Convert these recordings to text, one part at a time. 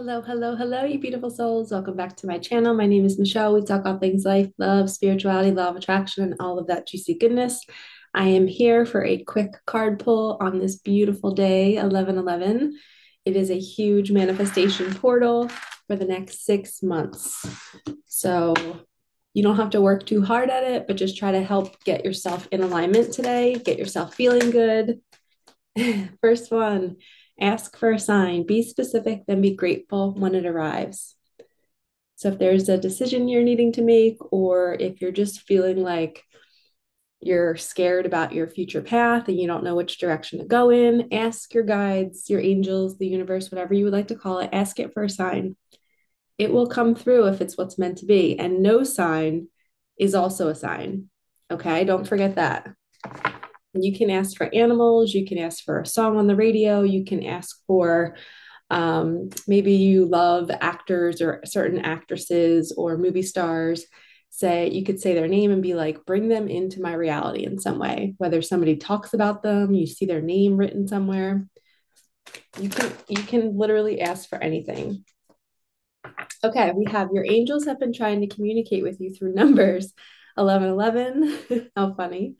Hello, hello, hello, you beautiful souls. Welcome back to my channel. My name is Michelle. We talk all things life, love, spirituality, law of attraction, and all of that juicy goodness. I am here for a quick card pull on this beautiful day, 1111. It is a huge manifestation portal for the next six months. So you don't have to work too hard at it, but just try to help get yourself in alignment today, get yourself feeling good. First one Ask for a sign, be specific, then be grateful when it arrives. So, if there's a decision you're needing to make, or if you're just feeling like you're scared about your future path and you don't know which direction to go in, ask your guides, your angels, the universe, whatever you would like to call it, ask it for a sign. It will come through if it's what's meant to be. And no sign is also a sign. Okay, don't forget that. You can ask for animals, you can ask for a song on the radio, you can ask for um, maybe you love actors or certain actresses or movie stars. Say you could say their name and be like, bring them into my reality in some way. Whether somebody talks about them, you see their name written somewhere. You can you can literally ask for anything. Okay, we have your angels have been trying to communicate with you through numbers 1111. How funny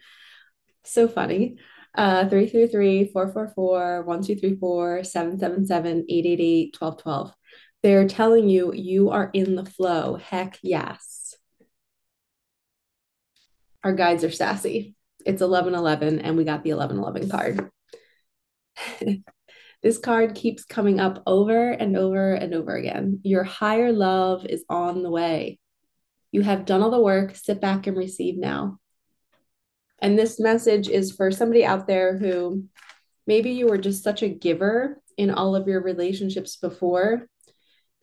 so funny. Uh, 333 444 1234 777 888 1212. They're telling you you are in the flow. Heck yes. Our guides are sassy. It's 1111 and we got the 1111 card. this card keeps coming up over and over and over again. Your higher love is on the way. You have done all the work. Sit back and receive now. And this message is for somebody out there who maybe you were just such a giver in all of your relationships before,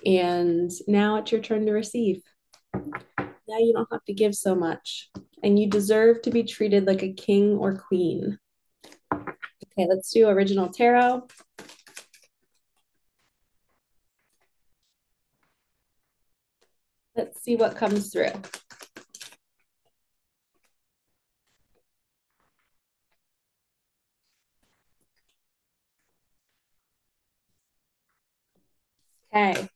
and now it's your turn to receive. Now you don't have to give so much, and you deserve to be treated like a king or queen. Okay, let's do original tarot. Let's see what comes through. Okay.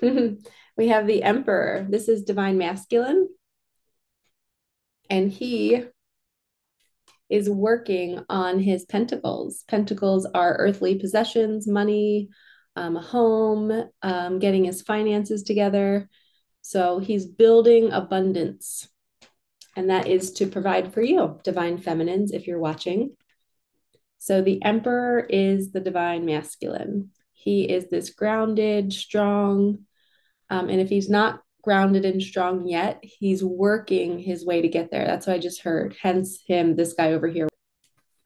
we have the Emperor. This is divine masculine. And he is working on his pentacles. Pentacles are earthly possessions, money, um, a home, um, getting his finances together. So he's building abundance. And that is to provide for you, divine feminines, if you're watching. So the Emperor is the divine masculine. He is this grounded, strong, um, and if he's not grounded and strong yet, he's working his way to get there. That's what I just heard. Hence him, this guy over here.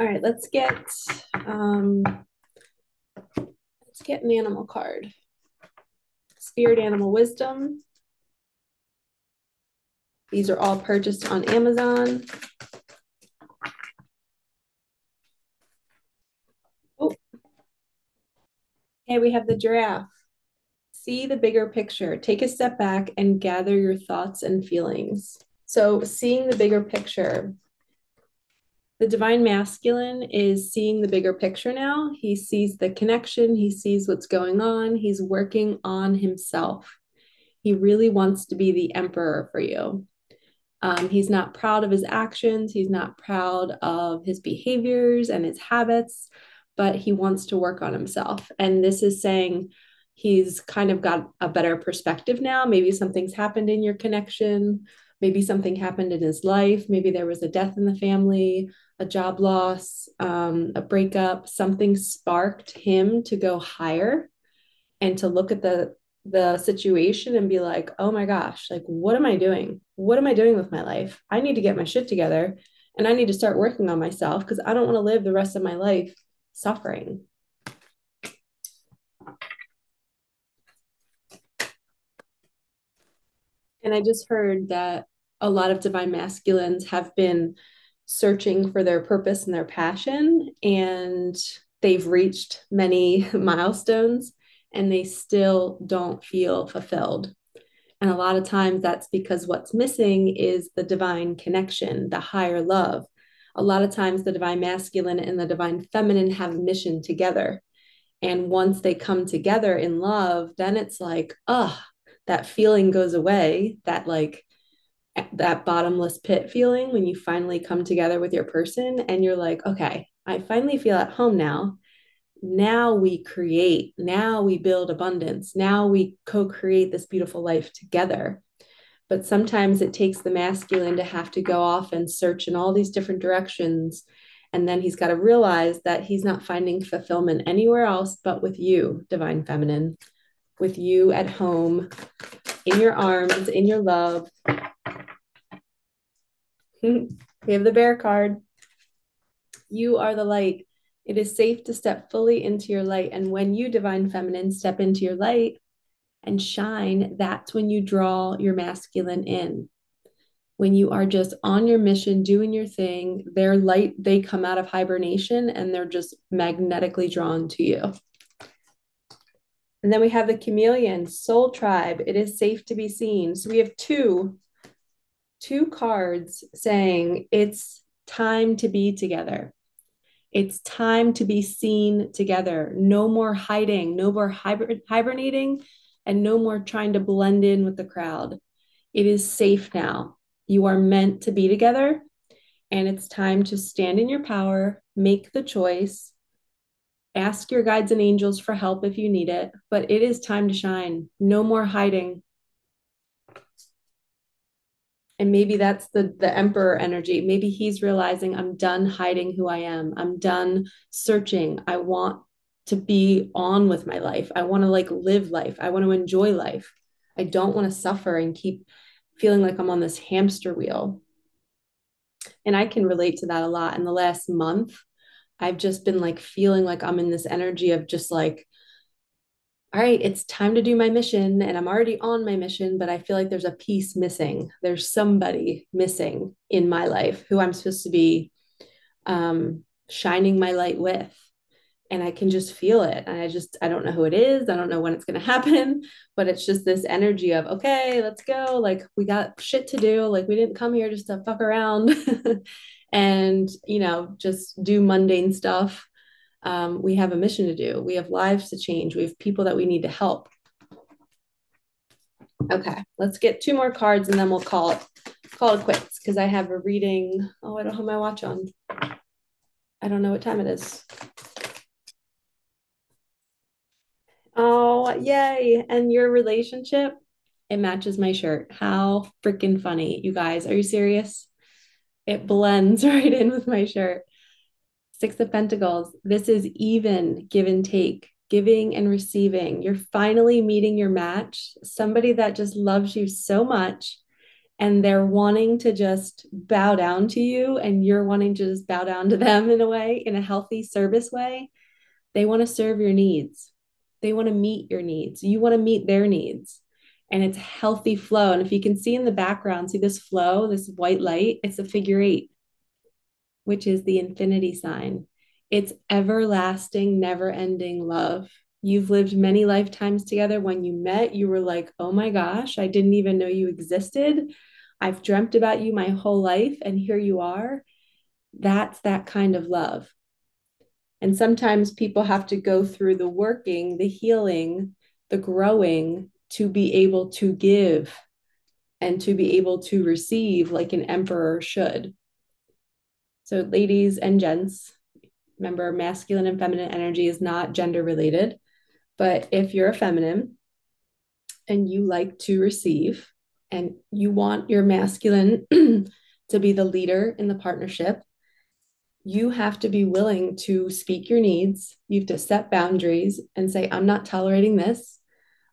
All right, let's get um, let's get an animal card. Spirit Animal Wisdom. These are all purchased on Amazon. Okay, we have the giraffe. See the bigger picture. Take a step back and gather your thoughts and feelings. So, seeing the bigger picture. The divine masculine is seeing the bigger picture now. He sees the connection, he sees what's going on, he's working on himself. He really wants to be the emperor for you. Um, he's not proud of his actions, he's not proud of his behaviors and his habits but he wants to work on himself. And this is saying he's kind of got a better perspective now. Maybe something's happened in your connection. Maybe something happened in his life. Maybe there was a death in the family, a job loss, um, a breakup. Something sparked him to go higher and to look at the the situation and be like, oh my gosh, like, what am I doing? What am I doing with my life? I need to get my shit together and I need to start working on myself because I don't want to live the rest of my life suffering. And I just heard that a lot of divine masculines have been searching for their purpose and their passion, and they've reached many milestones and they still don't feel fulfilled. And a lot of times that's because what's missing is the divine connection, the higher love, a lot of times the divine masculine and the divine feminine have a mission together. And once they come together in love, then it's like, oh, that feeling goes away, that like that bottomless pit feeling when you finally come together with your person and you're like, okay, I finally feel at home now. Now we create, now we build abundance, now we co create this beautiful life together. But sometimes it takes the masculine to have to go off and search in all these different directions. And then he's got to realize that he's not finding fulfillment anywhere else but with you, divine feminine, with you at home, in your arms, in your love. we have the bear card. You are the light. It is safe to step fully into your light. And when you, divine feminine, step into your light and shine, that's when you draw your masculine in. When you are just on your mission, doing your thing, their light, they come out of hibernation and they're just magnetically drawn to you. And then we have the chameleon, soul tribe. It is safe to be seen. So we have two, two cards saying it's time to be together. It's time to be seen together. No more hiding, no more hibernating, and no more trying to blend in with the crowd. It is safe now. You are meant to be together, and it's time to stand in your power, make the choice, Ask your guides and angels for help if you need it, but it is time to shine. No more hiding. And maybe that's the the emperor energy. Maybe he's realizing I'm done hiding who I am. I'm done searching. I want to be on with my life. I want to like live life. I want to enjoy life. I don't want to suffer and keep feeling like I'm on this hamster wheel. And I can relate to that a lot in the last month. I've just been like feeling like I'm in this energy of just like, all right, it's time to do my mission. And I'm already on my mission, but I feel like there's a piece missing. There's somebody missing in my life who I'm supposed to be um, shining my light with. And I can just feel it. And I just, I don't know who it is. I don't know when it's going to happen, but it's just this energy of, okay, let's go. Like, we got shit to do. Like, we didn't come here just to fuck around. and you know just do mundane stuff um, we have a mission to do we have lives to change we have people that we need to help okay let's get two more cards and then we'll call it call it quits because i have a reading oh i don't have my watch on i don't know what time it is yay and your relationship it matches my shirt how freaking funny you guys are you serious it blends right in with my shirt. Six of Pentacles. This is even give and take, giving and receiving. You're finally meeting your match, somebody that just loves you so much and they're wanting to just bow down to you and you're wanting to just bow down to them in a way, in a healthy service way. They want to serve your needs. They want to meet your needs. You want to meet their needs and it's healthy flow. And if you can see in the background, see this flow, this white light, it's a figure eight, which is the infinity sign. It's everlasting, never ending love. You've lived many lifetimes together. When you met, you were like, oh my gosh, I didn't even know you existed. I've dreamt about you my whole life, and here you are. That's that kind of love. And sometimes people have to go through the working, the healing, the growing to be able to give and to be able to receive like an emperor should. So, ladies and gents, remember masculine and feminine energy is not gender related. But if you're a feminine and you like to receive and you want your masculine to be the leader in the partnership, you have to be willing to speak your needs. You have to set boundaries and say, I'm not tolerating this.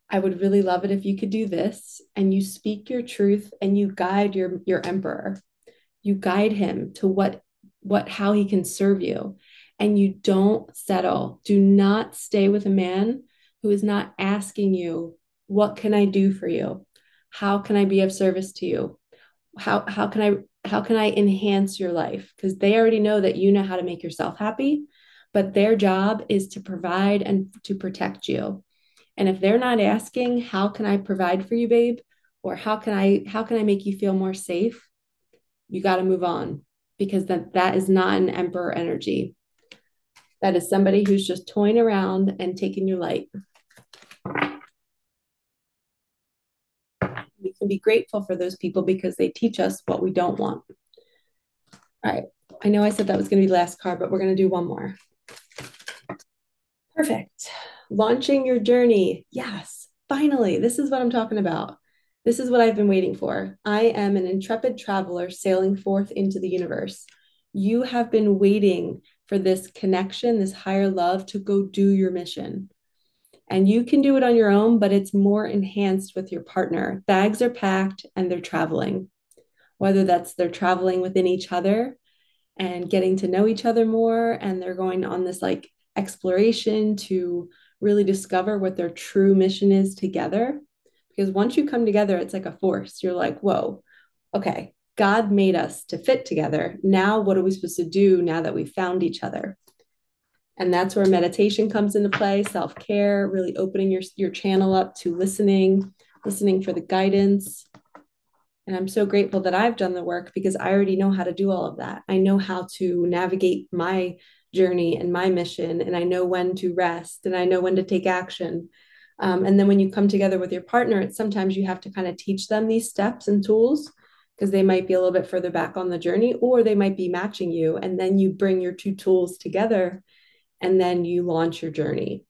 I would really love it if you could do this and you speak your truth and you guide your your emperor. You guide him to what what how he can serve you and you don't settle. Do not stay with a man who is not asking you, what can I do for you? How can I be of service to you? How how can I how can I enhance your life? Because they already know that you know how to make yourself happy, but their job is to provide and to protect you. And if they're not asking, how can I provide for you, babe? Or how can I how can I make you feel more safe? You got to move on because that that is not an emperor energy. That is somebody who's just toying around and taking your light. We can be grateful for those people because they teach us what we don't want. All right. I know I said that was going to be the last card, but we're going to do one more. Perfect. Launching your journey. Yes, finally. This is what I'm talking about. This is what I've been waiting for. I am an intrepid traveler sailing forth into the universe. You have been waiting for this connection, this higher love to go do your mission. And you can do it on your own, but it's more enhanced with your partner. Bags are packed and they're traveling, whether that's they're traveling within each other and getting to know each other more, and they're going on this like exploration to really discover what their true mission is together. Because once you come together, it's like a force. You're like, whoa, okay, God made us to fit together. Now, what are we supposed to do now that we found each other? And that's where meditation comes into play, self care, really opening your, your channel up to listening, listening for the guidance. And I'm so grateful that I've done the work because I already know how to do all of that. I know how to navigate my journey and my mission, and I know when to rest and I know when to take action. Um, and then when you come together with your partner, it's sometimes you have to kind of teach them these steps and tools because they might be a little bit further back on the journey or they might be matching you. And then you bring your two tools together and then you launch your journey.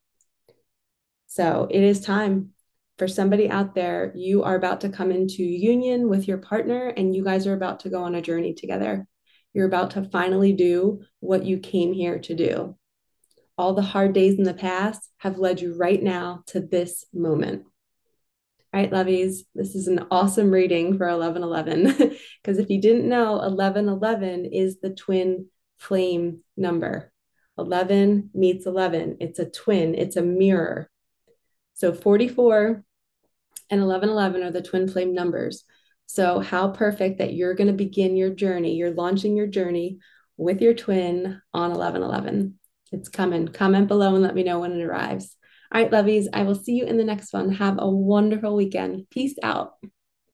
So it is time for somebody out there. You are about to come into union with your partner and you guys are about to go on a journey together. You're about to finally do what you came here to do. All the hard days in the past have led you right now to this moment. All right, lovies, this is an awesome reading for 1111 because if you didn't know, 1111 is the twin flame number. 11 meets 11. It's a twin, it's a mirror. So 44 and 1111 are the twin flame numbers. So, how perfect that you're going to begin your journey. You're launching your journey with your twin on 1111. It's coming. Comment below and let me know when it arrives. All right, lovies, I will see you in the next one. Have a wonderful weekend. Peace out.